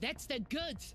That's the goods.